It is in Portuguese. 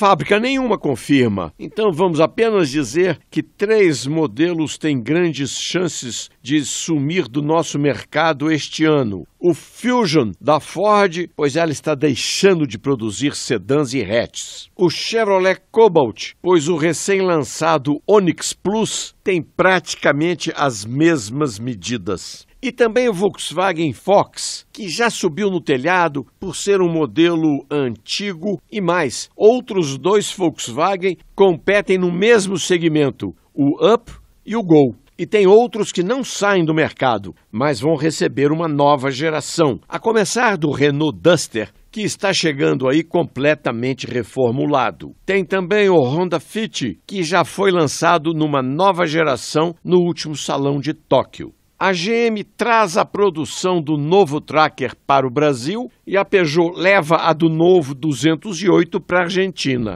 fábrica nenhuma confirma. Então vamos apenas dizer que três modelos têm grandes chances de sumir do nosso mercado este ano. O Fusion da Ford, pois ela está deixando de produzir sedãs e hatches. O Chevrolet Cobalt, pois o recém-lançado Onix Plus tem praticamente as mesmas medidas. E também o Volkswagen Fox, que já subiu no telhado por ser um modelo antigo e mais. Outros dois Volkswagen competem no mesmo segmento, o Up e o Gol. E tem outros que não saem do mercado, mas vão receber uma nova geração, a começar do Renault Duster, que está chegando aí completamente reformulado. Tem também o Honda Fit, que já foi lançado numa nova geração no último salão de Tóquio. A GM traz a produção do novo Tracker para o Brasil e a Peugeot leva a do novo 208 para a Argentina.